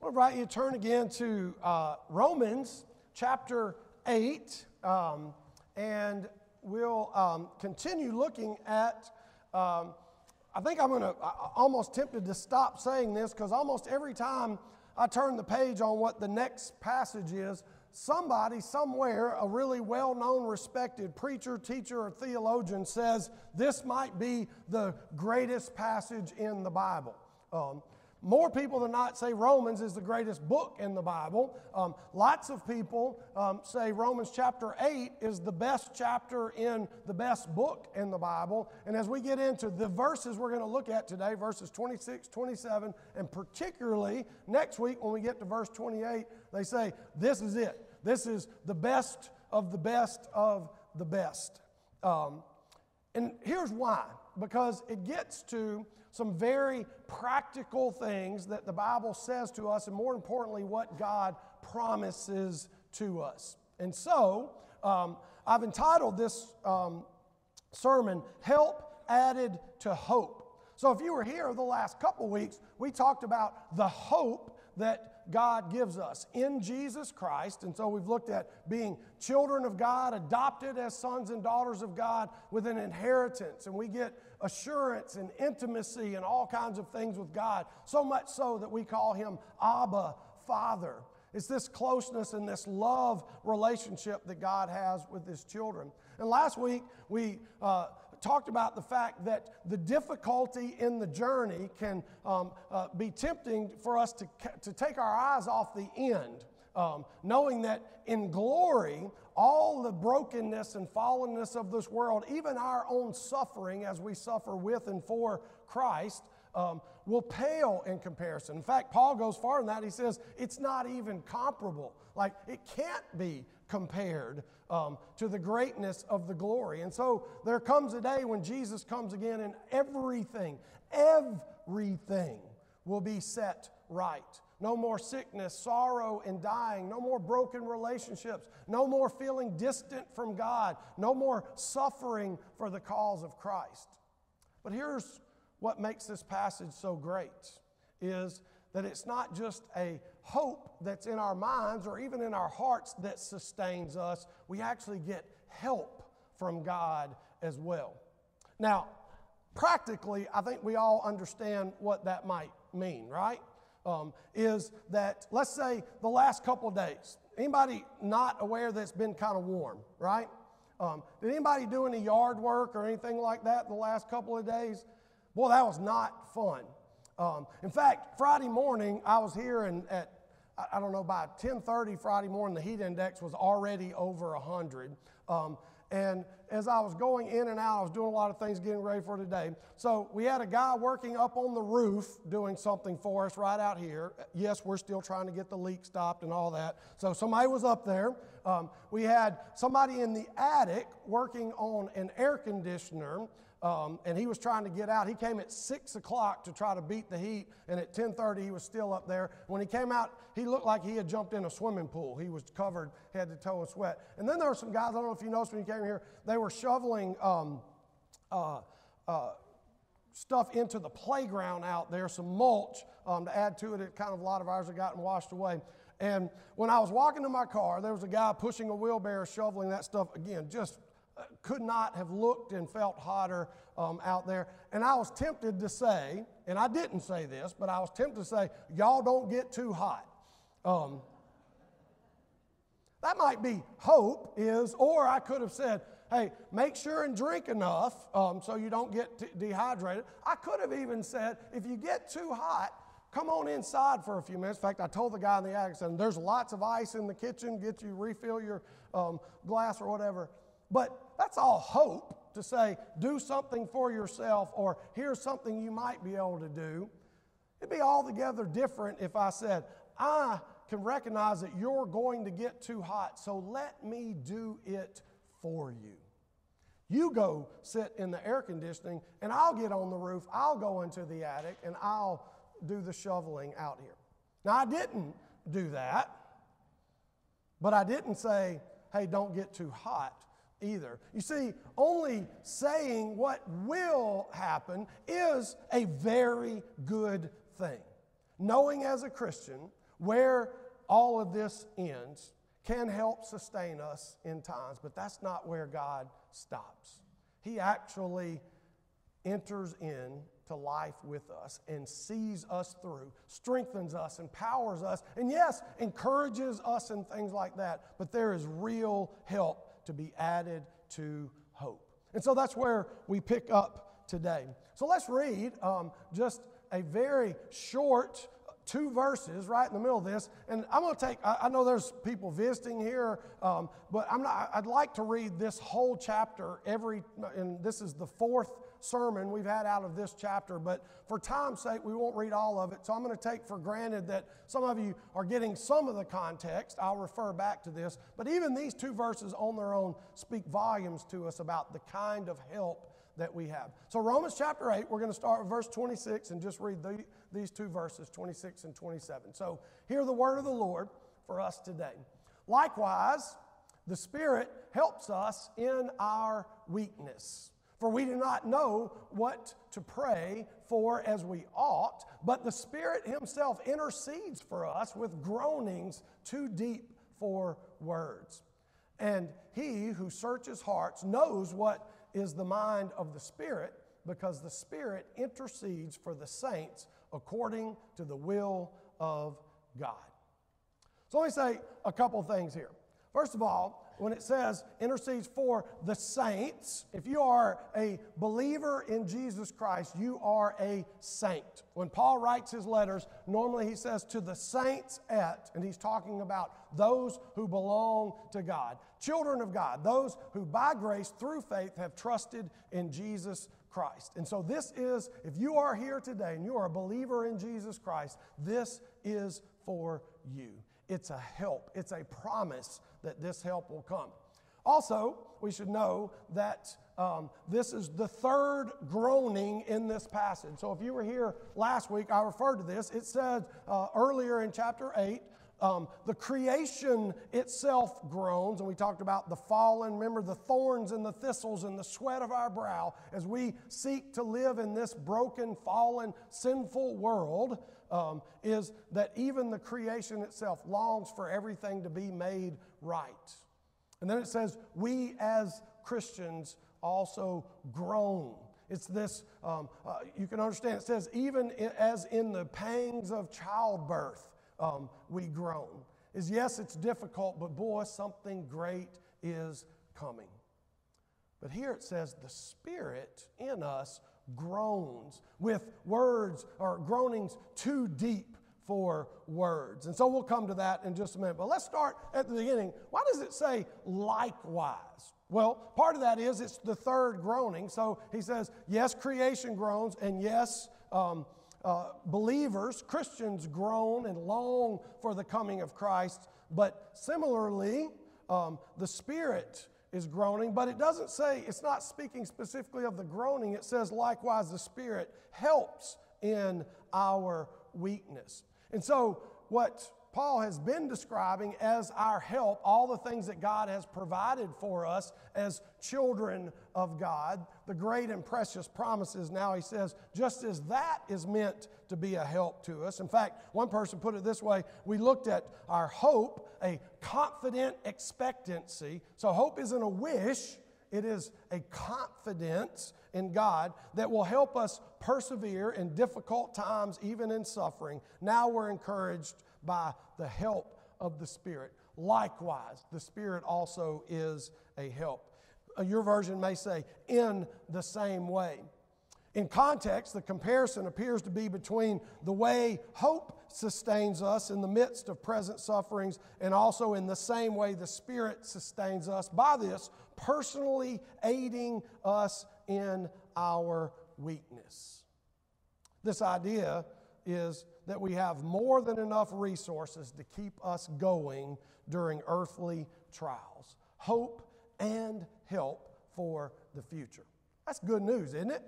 I want to invite you to turn again to uh, Romans chapter 8, um, and we'll um, continue looking at. Um, I think I'm going to, almost tempted to stop saying this because almost every time I turn the page on what the next passage is, somebody somewhere, a really well known, respected preacher, teacher, or theologian says this might be the greatest passage in the Bible. Um, more people than not say Romans is the greatest book in the Bible. Um, lots of people um, say Romans chapter 8 is the best chapter in the best book in the Bible. And as we get into the verses we're going to look at today, verses 26, 27, and particularly next week when we get to verse 28, they say, This is it. This is the best of the best of the best. Um, and here's why because it gets to some very practical things that the Bible says to us, and more importantly, what God promises to us. And so, um, I've entitled this um, sermon, Help Added to Hope. So, if you were here the last couple weeks, we talked about the hope that God gives us in Jesus Christ. And so we've looked at being children of God, adopted as sons and daughters of God with an inheritance. And we get assurance and intimacy and all kinds of things with God, so much so that we call him Abba, Father. It's this closeness and this love relationship that God has with his children. And last week, we uh, talked about the fact that the difficulty in the journey can um, uh, be tempting for us to, to take our eyes off the end. Um, knowing that in glory, all the brokenness and fallenness of this world, even our own suffering as we suffer with and for Christ, um, will pale in comparison. In fact, Paul goes far in that. He says it's not even comparable. Like it can't be compared um, to the greatness of the glory. And so there comes a day when Jesus comes again and everything, everything will be set right. No more sickness, sorrow, and dying. No more broken relationships. No more feeling distant from God. No more suffering for the cause of Christ. But here's what makes this passage so great is that it's not just a hope that's in our minds or even in our hearts that sustains us, we actually get help from God as well. Now, practically, I think we all understand what that might mean, right? Um, is that let's say the last couple of days, anybody not aware that it's been kind of warm, right? Um, did anybody do any yard work or anything like that the last couple of days? Boy, that was not fun. Um, in fact, Friday morning, I was here and at, I don't know, by 10.30 Friday morning, the heat index was already over 100. Um, and as I was going in and out, I was doing a lot of things getting ready for today. So we had a guy working up on the roof doing something for us right out here. Yes, we're still trying to get the leak stopped and all that. So somebody was up there. Um, we had somebody in the attic working on an air conditioner um, and he was trying to get out. He came at six o'clock to try to beat the heat, and at 10:30 he was still up there. When he came out, he looked like he had jumped in a swimming pool. He was covered head to toe in sweat. And then there were some guys. I don't know if you noticed when you came here. They were shoveling. Um, uh, uh, stuff into the playground out there, some mulch um, to add to it. It kind of a lot of ours had gotten washed away. And when I was walking to my car, there was a guy pushing a wheelbarrow, shoveling that stuff again, just could not have looked and felt hotter um, out there. And I was tempted to say, and I didn't say this, but I was tempted to say, y'all don't get too hot. Um, that might be hope, is, or I could have said, hey, make sure and drink enough um, so you don't get t- dehydrated. I could have even said, if you get too hot, come on inside for a few minutes. In fact, I told the guy in the attic, said, there's lots of ice in the kitchen, get you refill your um, glass or whatever. But that's all hope to say, do something for yourself, or here's something you might be able to do. It'd be altogether different if I said, I can recognize that you're going to get too hot, so let me do it for you. You go sit in the air conditioning, and I'll get on the roof, I'll go into the attic, and I'll do the shoveling out here. Now, I didn't do that, but I didn't say, hey, don't get too hot either. You see, only saying what will happen is a very good thing. Knowing as a Christian where all of this ends can help sustain us in times, but that's not where God stops. He actually enters in to life with us and sees us through, strengthens us, empowers us, and yes, encourages us and things like that. But there is real help to be added to hope. And so that's where we pick up today. So let's read um, just a very short two verses right in the middle of this. And I'm going to take, I, I know there's people visiting here, um, but I'm not, I'd like to read this whole chapter every, and this is the fourth sermon we've had out of this chapter, but for time's sake, we won't read all of it. So I'm going to take for granted that some of you are getting some of the context. I'll refer back to this. But even these two verses on their own speak volumes to us about the kind of help that we have. So, Romans chapter 8, we're going to start with verse 26 and just read the, these two verses, 26 and 27. So, hear the word of the Lord for us today. Likewise, the Spirit helps us in our weakness. For we do not know what to pray for as we ought, but the Spirit Himself intercedes for us with groanings too deep for words. And He who searches hearts knows what is the mind of the Spirit because the Spirit intercedes for the saints according to the will of God. So let me say a couple things here. First of all, when it says intercedes for the saints, if you are a believer in Jesus Christ, you are a saint. When Paul writes his letters, normally he says to the saints at, and he's talking about those who belong to God, children of God, those who by grace through faith have trusted in Jesus Christ. And so, this is, if you are here today and you are a believer in Jesus Christ, this is for you. It's a help, it's a promise that this help will come. Also, we should know that um, this is the third groaning in this passage. So, if you were here last week, I referred to this. It said uh, earlier in chapter 8, um, the creation itself groans, and we talked about the fallen. Remember the thorns and the thistles and the sweat of our brow as we seek to live in this broken, fallen, sinful world. Um, is that even the creation itself longs for everything to be made right. And then it says, we as Christians also groan. It's this, um, uh, you can understand, it says, even as in the pangs of childbirth um, we groan. Is yes, it's difficult, but boy, something great is coming. But here it says, the Spirit in us groans with words or groanings too deep for words. And so we'll come to that in just a minute. But let's start at the beginning. Why does it say likewise? Well, part of that is it's the third groaning. So he says, yes, creation groans, and yes, um, uh, believers, Christians, groan and long for the coming of Christ. But similarly, um, the Spirit is groaning, but it doesn't say, it's not speaking specifically of the groaning. It says, likewise, the Spirit helps in our weakness. And so, what Paul has been describing as our help, all the things that God has provided for us as children of God, the great and precious promises. Now he says, just as that is meant to be a help to us. In fact, one person put it this way we looked at our hope, a confident expectancy. So hope isn't a wish, it is a confidence in God that will help us persevere in difficult times, even in suffering. Now we're encouraged by the help of the Spirit. Likewise, the Spirit also is a help. Uh, your version may say, in the same way. In context, the comparison appears to be between the way hope sustains us in the midst of present sufferings and also in the same way the Spirit sustains us by this, personally aiding us in our weakness. This idea is that we have more than enough resources to keep us going during earthly trials. Hope and help for the future. That's good news, isn't it?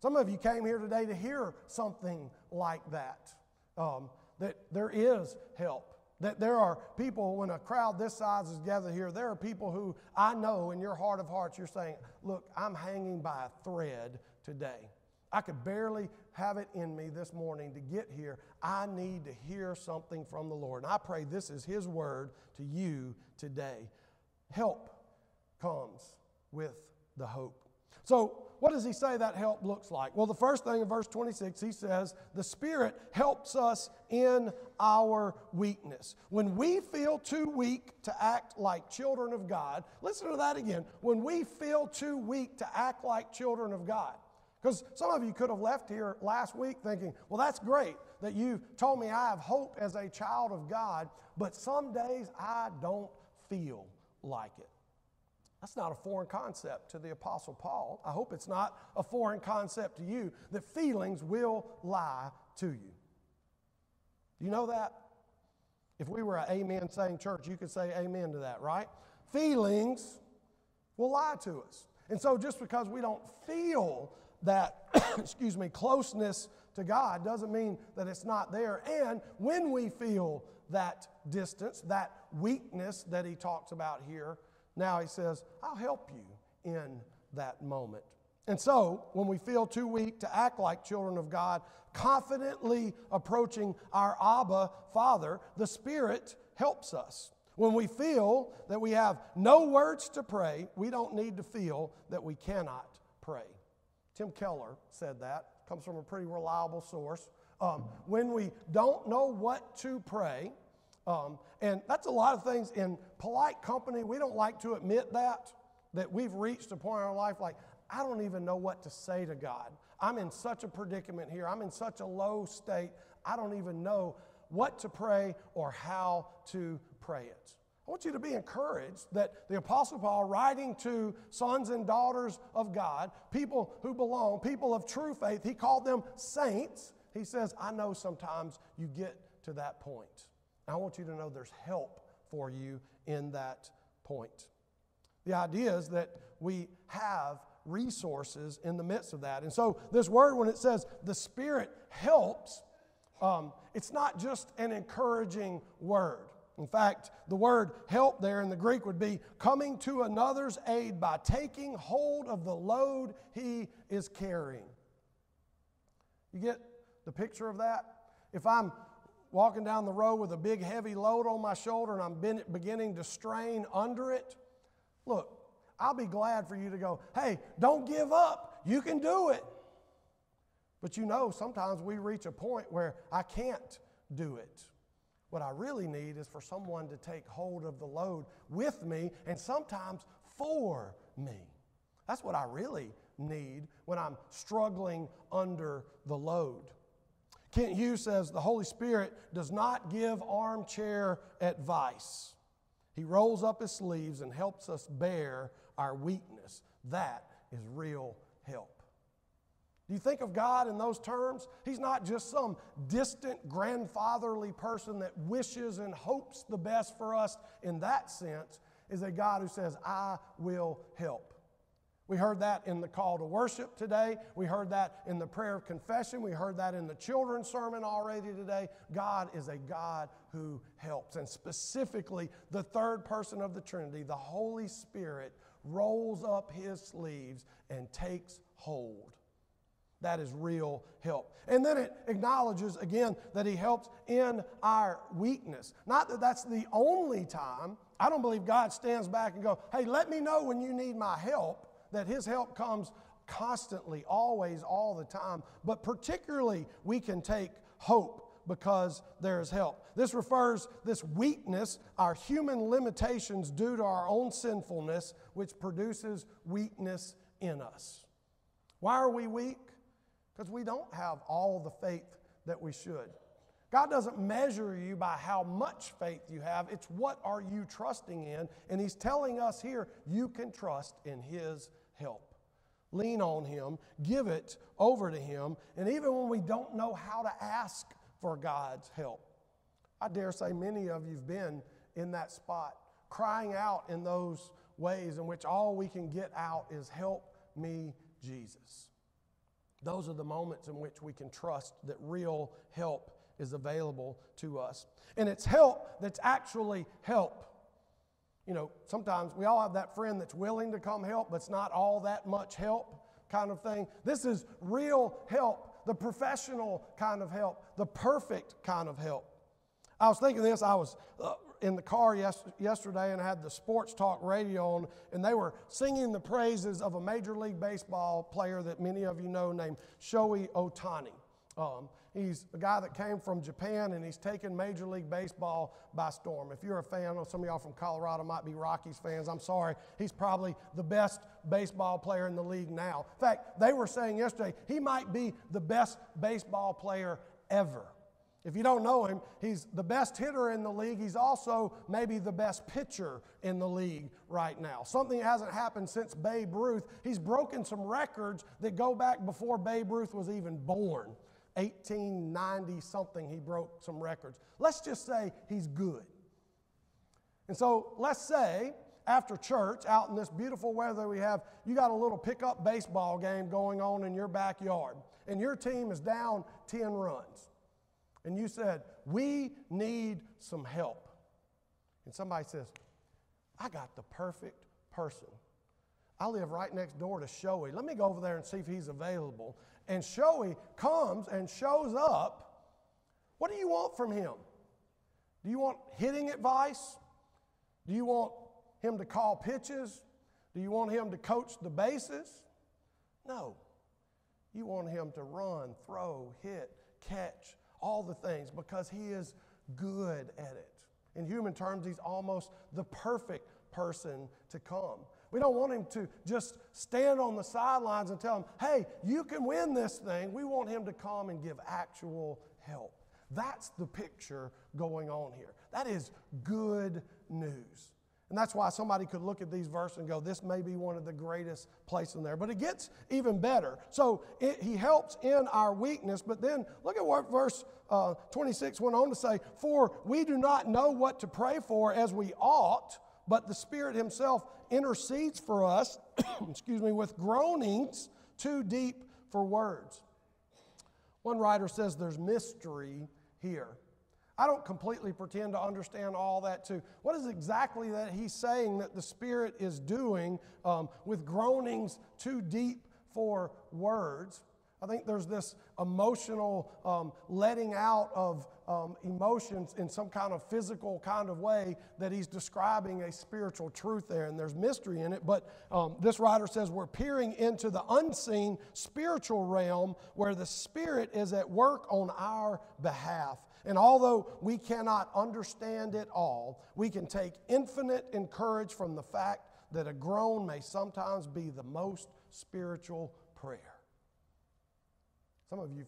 Some of you came here today to hear something like that. Um, that there is help. That there are people, when a crowd this size is gathered here, there are people who I know in your heart of hearts, you're saying, Look, I'm hanging by a thread today. I could barely have it in me this morning to get here. I need to hear something from the Lord. And I pray this is His word to you today. Help comes with the hope. So, what does he say that help looks like? Well, the first thing in verse 26, he says, the Spirit helps us in our weakness. When we feel too weak to act like children of God, listen to that again. When we feel too weak to act like children of God, because some of you could have left here last week thinking, well, that's great that you told me I have hope as a child of God, but some days I don't feel like it. That's not a foreign concept to the Apostle Paul. I hope it's not a foreign concept to you that feelings will lie to you. Do you know that? If we were an amen saying church, you could say amen to that, right? Feelings will lie to us. And so just because we don't feel that, excuse me, closeness to God doesn't mean that it's not there. And when we feel that distance, that weakness that he talks about here, now he says, I'll help you in that moment. And so, when we feel too weak to act like children of God, confidently approaching our Abba Father, the Spirit helps us. When we feel that we have no words to pray, we don't need to feel that we cannot pray. Tim Keller said that, comes from a pretty reliable source. Um, when we don't know what to pray, um, and that's a lot of things in polite company. We don't like to admit that, that we've reached a point in our life like, I don't even know what to say to God. I'm in such a predicament here. I'm in such a low state. I don't even know what to pray or how to pray it. I want you to be encouraged that the Apostle Paul, writing to sons and daughters of God, people who belong, people of true faith, he called them saints. He says, I know sometimes you get to that point. I want you to know there's help for you in that point. The idea is that we have resources in the midst of that. And so, this word, when it says the Spirit helps, um, it's not just an encouraging word. In fact, the word help there in the Greek would be coming to another's aid by taking hold of the load he is carrying. You get the picture of that? If I'm walking down the road with a big heavy load on my shoulder and I'm beginning to strain under it, look, I'll be glad for you to go, hey, don't give up. You can do it. But you know, sometimes we reach a point where I can't do it. What I really need is for someone to take hold of the load with me and sometimes for me. That's what I really need when I'm struggling under the load. Kent Hughes says the Holy Spirit does not give armchair advice. He rolls up his sleeves and helps us bear our weakness. That is real help. Do you think of God in those terms? He's not just some distant grandfatherly person that wishes and hopes the best for us in that sense. Is a God who says, I will help. We heard that in the call to worship today. We heard that in the prayer of confession. We heard that in the children's sermon already today. God is a God who helps. And specifically, the third person of the Trinity, the Holy Spirit, rolls up his sleeves and takes hold. That is real help. And then it acknowledges again that he helps in our weakness. Not that that's the only time. I don't believe God stands back and go, "Hey, let me know when you need my help." that His help comes constantly, always, all the time. But particularly, we can take hope because there is help. This refers this weakness, our human limitations due to our own sinfulness, which produces weakness in us. Why are we weak? Because we don't have all the faith that we should. God doesn't measure you by how much faith you have. It's what are you trusting in? And he's telling us here you can trust in his help. Lean on Him, give it over to Him, and even when we don't know how to ask for God's help. I dare say many of you have been in that spot, crying out in those ways in which all we can get out is, Help me, Jesus. Those are the moments in which we can trust that real help is available to us. And it's help that's actually help you know, sometimes we all have that friend that's willing to come help, but it's not all that much help. kind of thing. This is real help, the professional kind of help, the perfect kind of help. I was thinking this, I was uh, in the car yes, yesterday and had the sports talk radio on, and they were singing the praises of a Major League Baseball player that many of you know named Shohei Ohtani. Um, he's a guy that came from Japan and he's taken Major League Baseball by storm. If you're a fan, I know some of y'all from Colorado might be Rockies fans. I'm sorry. He's probably the best baseball player in the league now. In fact, they were saying yesterday he might be the best baseball player ever. If you don't know him, he's the best hitter in the league. He's also maybe the best pitcher in the league right now. Something hasn't happened since Babe Ruth. He's broken some records that go back before Babe Ruth was even born. 1890 something, he broke some records. Let's just say he's good. And so let's say after church, out in this beautiful weather we have, you got a little pickup baseball game going on in your backyard, and your team is down 10 runs and you said, We need some help. And somebody says, I got the perfect person. I live right next door to Shohei. Let me go over there and see if he's available. And Shohei comes and shows up. What do you want from him? Do you want hitting advice? Do you want him to call pitches? Do you want him to coach the bases? No. You want him to run, throw, hit, catch, all the things because he is good at it. In human terms, he's almost the perfect person to come. We don't want him to just stand on the sidelines and tell him, hey, you can win this thing. We want him to come and give actual help. That's the picture going on here. That is good news. And that's why somebody could look at these verses and go, this may be one of the greatest places in there. But it gets even better. So it, he helps in our weakness. But then look at what verse uh, 26 went on to say, For we do not know what to pray for as we ought, but the Spirit Himself intercedes for us, excuse me, with groanings too deep for words. One writer says there's mystery here. I don't completely pretend to understand all that too. What is exactly that he's saying that the Spirit is doing um, with groanings too deep for words? I think there's this emotional um, letting out of um, emotions in some kind of physical kind of way that he's describing a spiritual truth there, and there's mystery in it. But um, this writer says we're peering into the unseen spiritual realm where the Spirit is at work on our behalf. And although we cannot understand it all, we can take infinite encouragement from the fact that a groan may sometimes be the most spiritual prayer. Some of you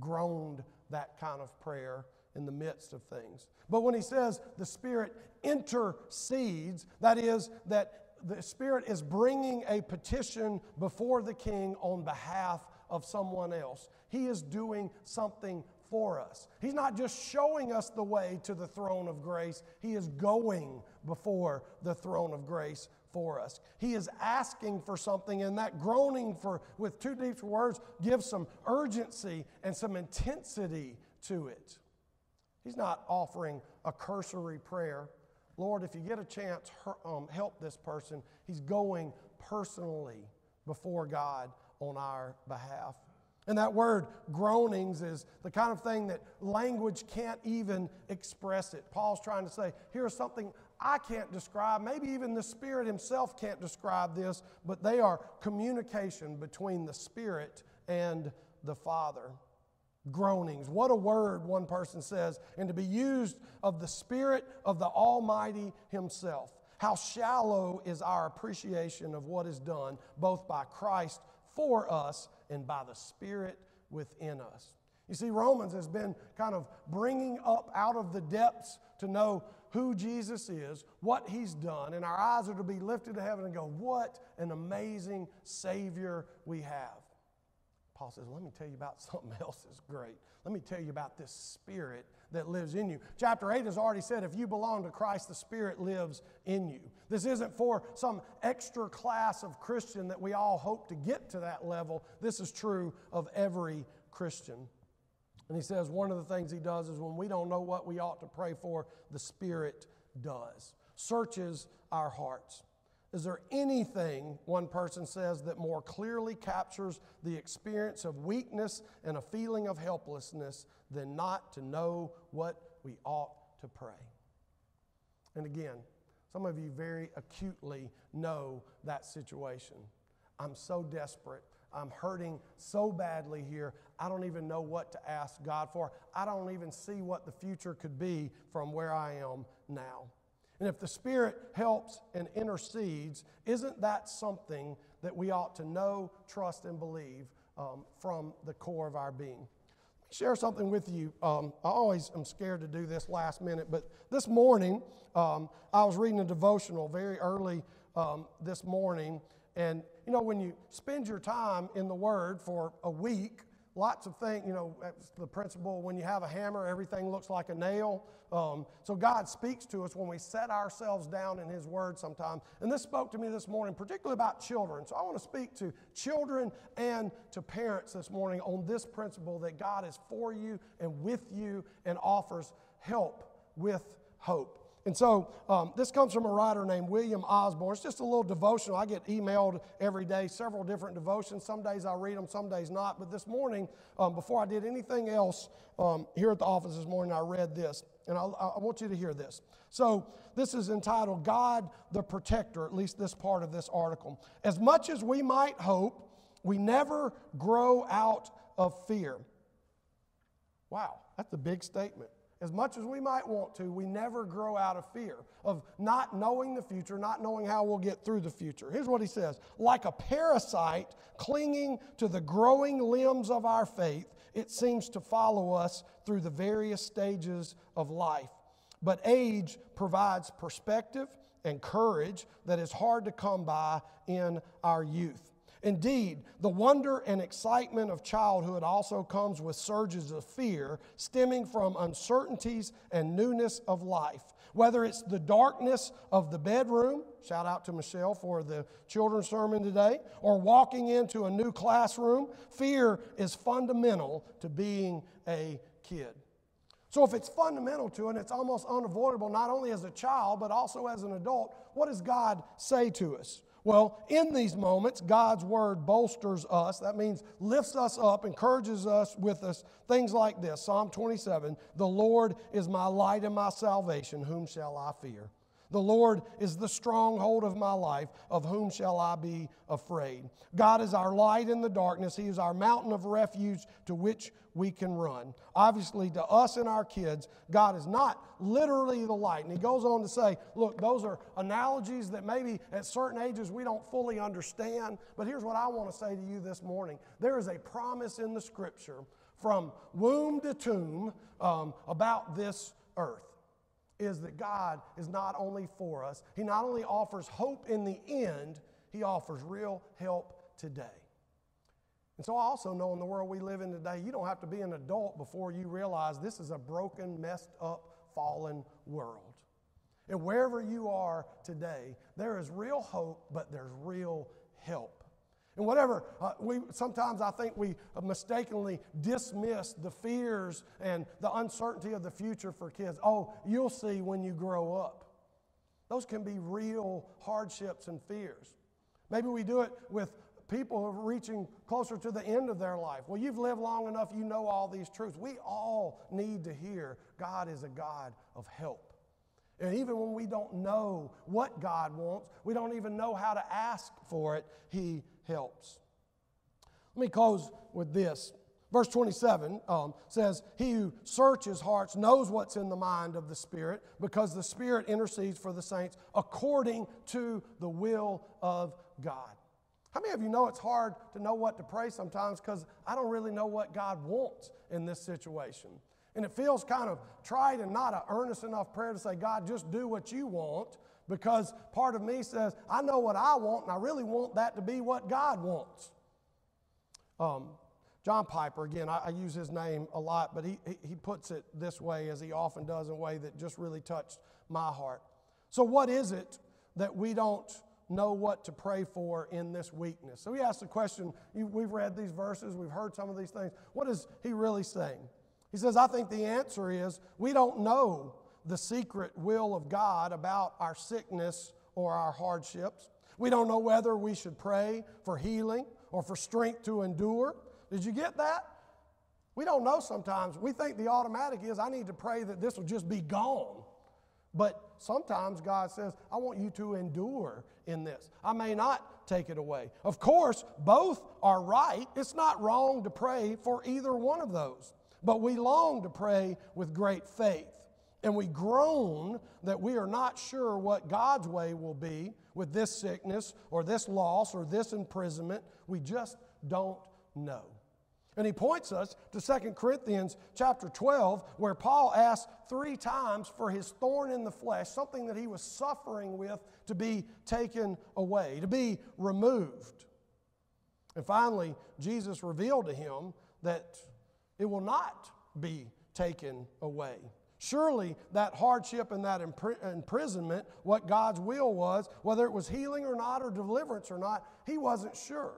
groaned that kind of prayer in the midst of things. But when he says the Spirit intercedes, that is, that the Spirit is bringing a petition before the king on behalf of someone else. He is doing something for us. He's not just showing us the way to the throne of grace, He is going before the throne of grace for us. He is asking for something, and that groaning for with two deep words gives some urgency and some intensity to it. He's not offering a cursory prayer. Lord, if you get a chance, um, help this person. He's going personally before God on our behalf. And that word groanings is the kind of thing that language can't even express it. Paul's trying to say, here's something I can't describe. Maybe even the Spirit Himself can't describe this, but they are communication between the Spirit and the Father. Groanings. What a word, one person says, and to be used of the Spirit of the Almighty Himself. How shallow is our appreciation of what is done, both by Christ for us and by the Spirit within us. You see, Romans has been kind of bringing up out of the depths to know who Jesus is, what he's done, and our eyes are to be lifted to heaven and go, What an amazing Savior we have. Paul says, Let me tell you about something else that's great. Let me tell you about this Spirit that lives in you. Chapter 8 has already said if you belong to Christ, the Spirit lives in you. This isn't for some extra class of Christian that we all hope to get to that level. This is true of every Christian. And he says one of the things he does is when we don't know what we ought to pray for, the Spirit does, searches our hearts. Is there anything, one person says, that more clearly captures the experience of weakness and a feeling of helplessness than not to know what we ought to pray? And again, some of you very acutely know that situation. I'm so desperate. I'm hurting so badly here. I don't even know what to ask God for. I don't even see what the future could be from where I am now. And if the Spirit helps and intercedes, isn't that something that we ought to know, trust, and believe um, from the core of our being? Share something with you. Um, I always am scared to do this last minute, but this morning um, I was reading a devotional very early um, this morning. And, you know, when you spend your time in the Word for a week, lots of things, you know, the principle when you have a hammer, everything looks like a nail. Um, so God speaks to us when we set ourselves down in His Word sometimes. And this spoke to me this morning, particularly about children. So I want to speak to children and to parents this morning on this principle that God is for you and with you and offers help with hope. And so um, this comes from a writer named William Osborne. It's just a little devotional. I get emailed every day, several different devotions. Some days I read them, some days not. But this morning, um, before I did anything else um, here at the office this morning, I read this. And I, I want you to hear this. So this is entitled God the Protector, at least this part of this article. As much as we might hope, we never grow out of fear. Wow, that's a big statement. As much as we might want to, we never grow out of fear of not knowing the future, not knowing how we'll get through the future. Here's what he says Like a parasite clinging to the growing limbs of our faith, it seems to follow us through the various stages of life. But age provides perspective and courage that is hard to come by in our youth. Indeed, the wonder and excitement of childhood also comes with surges of fear stemming from uncertainties and newness of life. Whether it's the darkness of the bedroom, shout out to Michelle for the children's sermon today, or walking into a new classroom, fear is fundamental to being a kid. So, if it's fundamental to it, and it's almost unavoidable, not only as a child, but also as an adult, what does God say to us? Well, in these moments, God's word bolsters us. That means lifts us up, encourages us with us. Things like this Psalm 27 The Lord is my light and my salvation. Whom shall I fear? The Lord is the stronghold of my life. Of whom shall I be afraid? God is our light in the darkness. He is our mountain of refuge to which we can run. Obviously, to us and our kids, God is not literally the light. And he goes on to say, look, those are analogies that maybe at certain ages we don't fully understand. But here's what I want to say to you this morning there is a promise in the scripture from womb to tomb um, about this earth is that God is not only for us, He not only offers hope in the end, He offers real help today. And so I also know in the world we live in today, you don't have to be an adult before you realize this is a broken, messed up, fallen world. And wherever you are today, there is real hope, but there's real help. And whatever, uh, we, sometimes I think we mistakenly dismiss the fears and the uncertainty of the future for kids. Oh, you'll see when you grow up. Those can be real hardships and fears. Maybe we do it with people who are reaching closer to the end of their life. Well, you've lived long enough, you know all these truths. We all need to hear God is a God of help. And even when we don't know what God wants, we don't even know how to ask for it, He helps. Let me close with this. Verse 27 um, says, He who searches hearts knows what's in the mind of the Spirit because the Spirit intercedes for the saints according to the will of God. How many of you know it's hard to know what to pray sometimes because I don't really know what God wants in this situation? And it feels kind of trite and not an earnest enough prayer to say, God, just do what you want because part of me says, I know what I want, and I really want that to be what God wants. Um, John Piper, again, I, I, use his name a lot, but he, he puts it this way, as he often does, in a way that just really touched my heart. So, what is it that we don't know what to pray for in this weakness? So, he asked the question we've read these verses, we've heard some of these things. What is he really saying? He says, I think the answer is we don't know the secret will of God about our sickness or our hardships. We don't know whether we should pray for healing or for strength to endure. Did you get that? We don't know sometimes. We think the automatic is, I need to pray that this will just be gone. But sometimes God says, I want you to endure in this. I may not take it away. Of course, both are right. It's not wrong to pray for either one of those. But we long to pray with great faith. And we groan that we are not sure what God's way will be with this sickness or this loss or this imprisonment. We just don't know. And he points us to 2 Corinthians chapter 12, where Paul asks three times for his thorn in the flesh, something that he was suffering with, to be taken away, to be removed. And finally, Jesus revealed to him that it will not be taken away. Surely that hardship and that imprisonment, what God's will was, whether it was healing or not, or deliverance or not, he wasn't sure.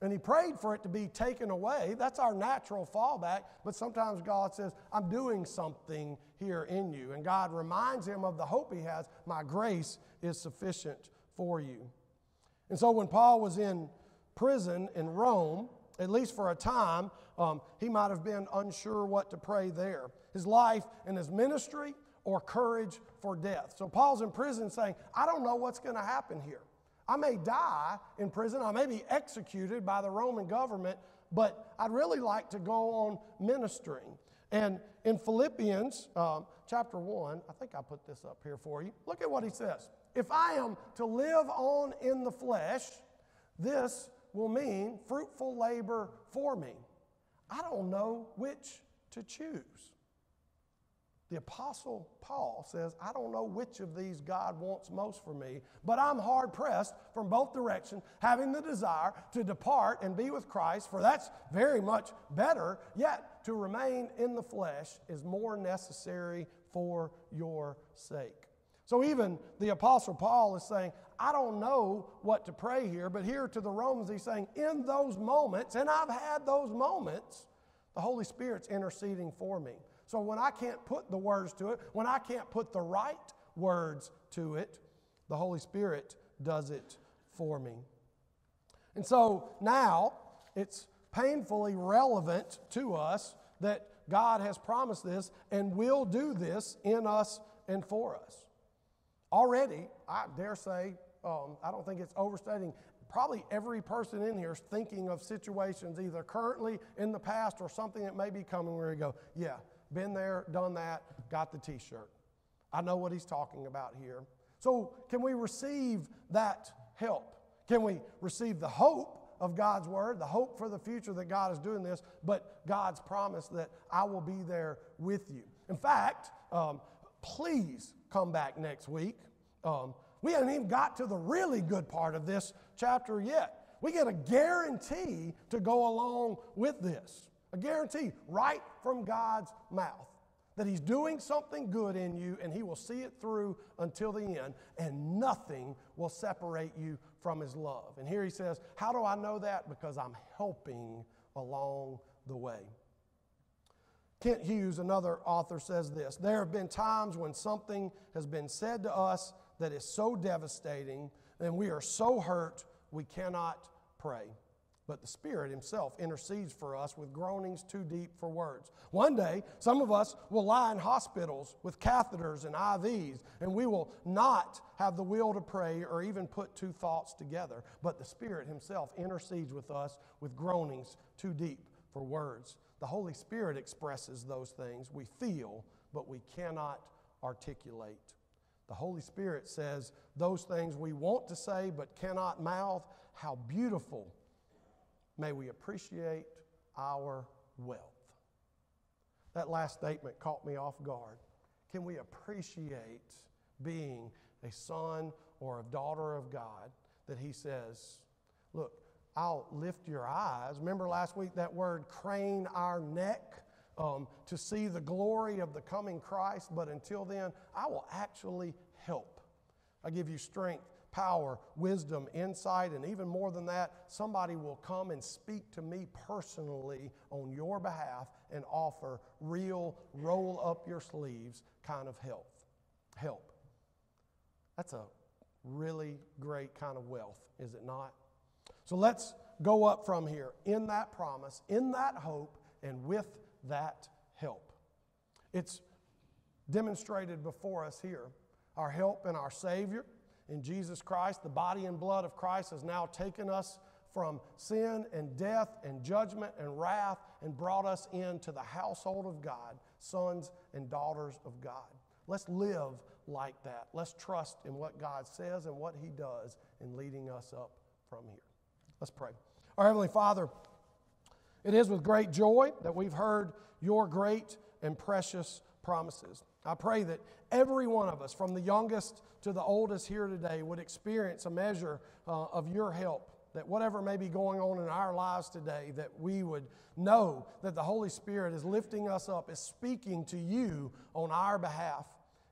And he prayed for it to be taken away. That's our natural fallback. But sometimes God says, I'm doing something here in you. And God reminds him of the hope he has My grace is sufficient for you. And so when Paul was in prison in Rome, at least for a time, um, he might have been unsure what to pray there his life and his ministry or courage for death. So Paul's in prison saying, I don't know what's going to happen here. I may die in prison, I may be executed by the Roman government, but I'd really like to go on ministering. And in Philippians um, chapter 1, I think I put this up here for you. Look at what he says. If I am to live on in the flesh, this will mean fruitful labor for me. I don't know which to choose. The Apostle Paul says, I don't know which of these God wants most for me, but I'm hard pressed from both directions, having the desire to depart and be with Christ, for that's very much better. Yet to remain in the flesh is more necessary for your sake. So even the Apostle Paul is saying, I don't know what to pray here, but here to the Romans, he's saying, in those moments, and I've had those moments, the Holy Spirit's interceding for me. So when I can't put the words to it, when I can't put the right words to it, the Holy Spirit does it for me. And so now it's painfully relevant to us that God has promised this and will do this in us and for us. Already, I dare say, um, I don't think it's overstating, probably every person in here is thinking of situations either currently in the past or something that may be coming where you go, yeah, been there, done that, got the t shirt. I know what he's talking about here. So, can we receive that help? Can we receive the hope of God's word, the hope for the future that God is doing this, but God's promise that I will be there with you? In fact, um, please come back next week. Um, we haven't even got to the really good part of this chapter yet. We get a guarantee to go along with this. A guarantee right from God's mouth that He's doing something good in you and He will see it through until the end, and nothing will separate you from His love. And here He says, How do I know that? Because I'm helping along the way. Kent Hughes, another author, says this There have been times when something has been said to us that is so devastating and we are so hurt we cannot pray but the Spirit Himself intercedes for us with groanings too deep for words. One day, some of us will lie in hospitals with catheters and IVs, and we will not have the will to pray or even put two thoughts together. But the Spirit Himself intercedes with us with groanings too deep for words. The Holy Spirit expresses those things we feel, but we cannot articulate. The Holy Spirit says those things we want to say but cannot mouth. How beautiful May we appreciate our wealth. That last statement caught me off guard. Can we appreciate being a son or a daughter of God that He says, Look, I'll lift your eyes. Remember last week that word crane our neck um, to see the glory of the coming Christ, but until then, I will actually help. I give you strength power, wisdom, insight, and even more than that, somebody will come and speak to me personally on your behalf and offer real, roll up your sleeves kind of help. Help. That's a really great kind of wealth, is it not? So let's go up from here in that promise, in that hope, and with that help. It's demonstrated before us here. Our help in our Savior, in Jesus Christ. The body and blood of Christ has now taken us from sin and death and judgment and wrath and brought us into the household of God, sons and daughters of God. Let's live like that. Let's trust in what God says and what He does in leading us up from here. Let's pray. Our Heavenly Father, it is with great joy that we've heard your great and precious promises. I pray that every one of us, from the youngest to the oldest here today, would experience a measure uh, of your help. That whatever may be going on in our lives today, that we would know that the Holy Spirit is lifting us up, is speaking to you on our behalf,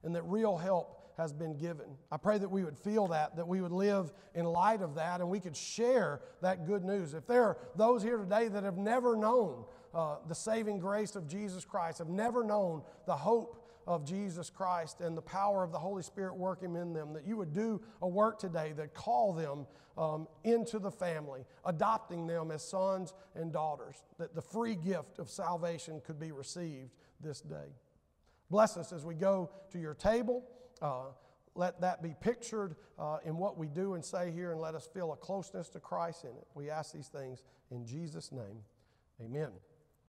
and that real help has been given. I pray that we would feel that, that we would live in light of that, and we could share that good news. If there are those here today that have never known uh, the saving grace of Jesus Christ, have never known the hope of Jesus Christ and the power of the Holy Spirit working in them, that you would do a work today that call them um, into the family, adopting them as sons and daughters, that the free gift of salvation could be received this day. Bless us as we go to your table. Uh, let that be pictured uh, in what we do and say here, and let us feel a closeness to Christ in it. We ask these things in Jesus' name. Amen.